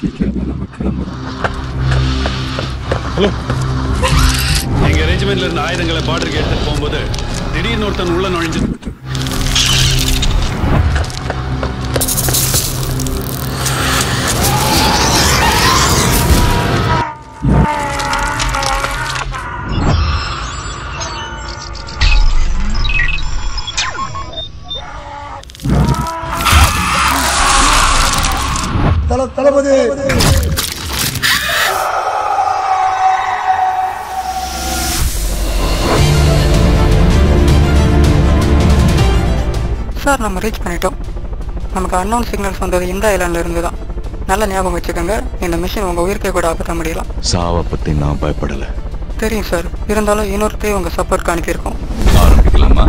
சீக்கிரமா நம்ம கிளம்புறோம் எங்க ரெஜிமெண்ட்ல இருந்த ஆயுதங்களை பார்டருக்கு எடுத்துட்டு போகும்போது திடீர்னு ஒருத்தன் உள்ள நுழைஞ்சு தளபதி. சார் நம்ம ரீச் பண்ணிட்டோம். நமக்கு அன்னோன் சிக்னல்ஸ் வந்தது இந்த ஐலாண்ட்ல இருந்து தான். நல்ல ஞாபகம் வச்சுக்கோங்க. இந்த மிஷின் உங்கள் உயிர்க்கே கூட ஆபத்த முடியலாம். சாவை பத்தி நான் பயப்படல. தெரியும் சார். இருந்தாலும் இன்னொருத்தையும் உங்கள் சப்போர்ட் அனுப்பியிருக்கோம். ஆரம்பிக்கலாமா?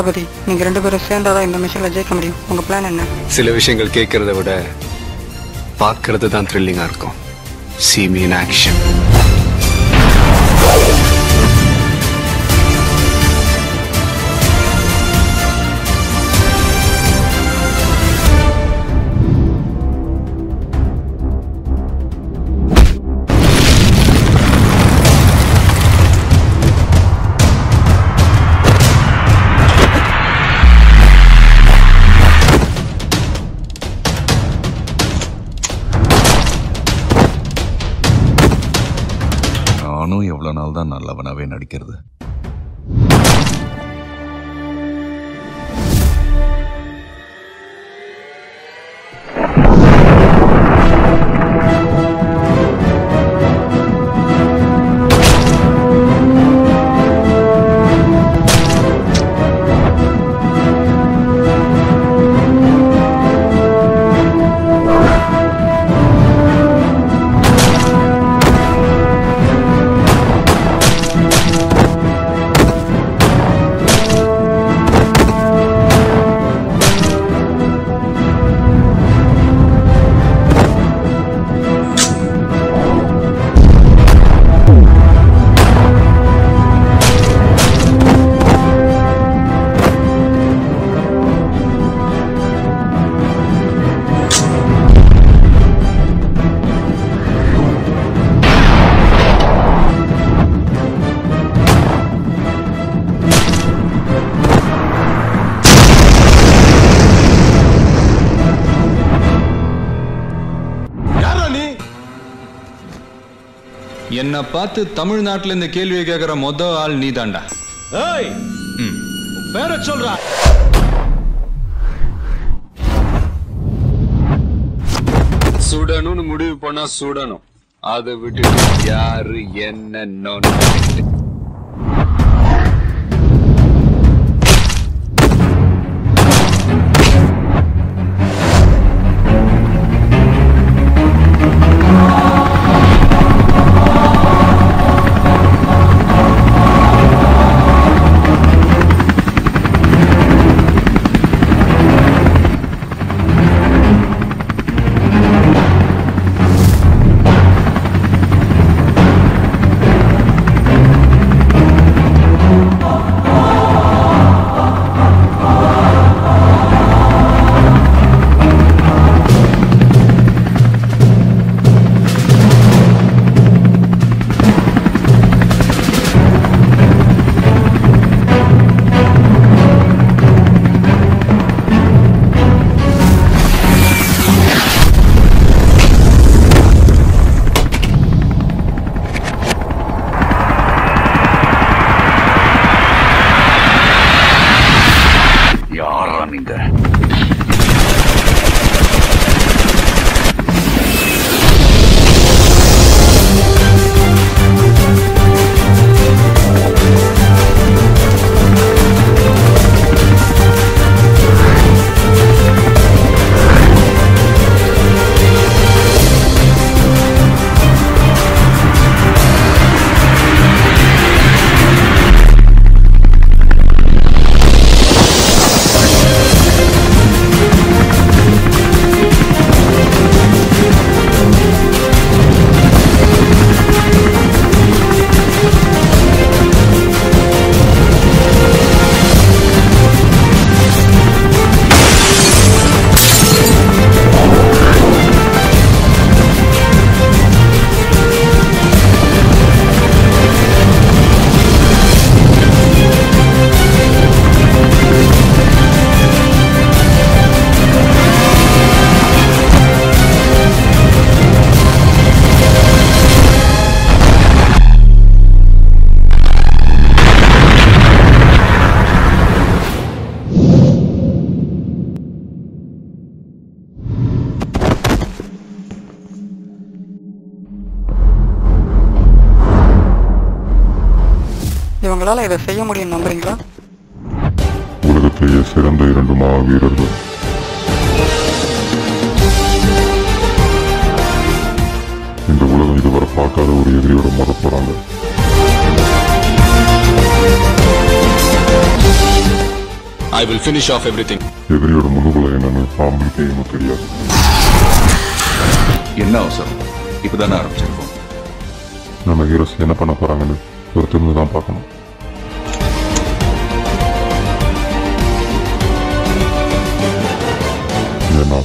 தளபதி நீங்க ரெண்டு பேரும் சேர்ந்தாதான் இந்த மிஷன்ல ஜெயிக்க முடியும். உங்க பிளான் என்ன? சில விஷயங்கள் கேட்கறத விட பார்க்கறது தான் த்ரில்லிங்கா இருக்கும். See ஆக்ஷன் தான் நல்லவனாகவே நடிக்கிறது. என்னை பார்த்து தமிழ்நாட்டுல இந்த கேள்வியை கேட்கிற மொத ஆள் நீதான்டா ஏய் பேர சொல்றா. சுடணும்னு முடிவு பண்ணா சுடணும். அதை விட்டுட்டு யாரு என்ன உங்களால் இதை செய்ய முடியும்னு நம்புறீங்களா? உலகத்திலேயே சிறந்த இரண்டு மாவீரர்கள். இந்த உலகம் இதுவரை பார்க்காத ஒரு எதிரியோட மோத போறாங்க I will finish off everything எதிரியோட முதுகுல என்னன்னு அவங்களுக்கே இன்னும் தெரியாது. என்ன அவசரம்? இப்பதானே ஆரம்பிச்சிருக்கோம். நம்ம ஹீரோஸ் என்ன பண்ண போறாங்கன்னு பொறுத்திருந்து தான் பார்க்கணும். മേന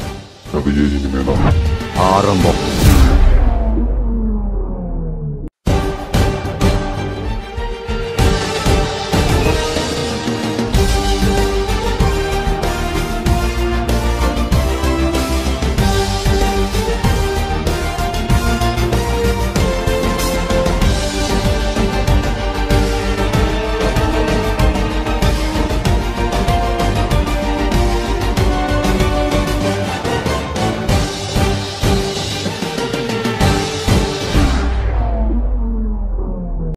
കവിയെ ഇനി മേന ആരംഭം.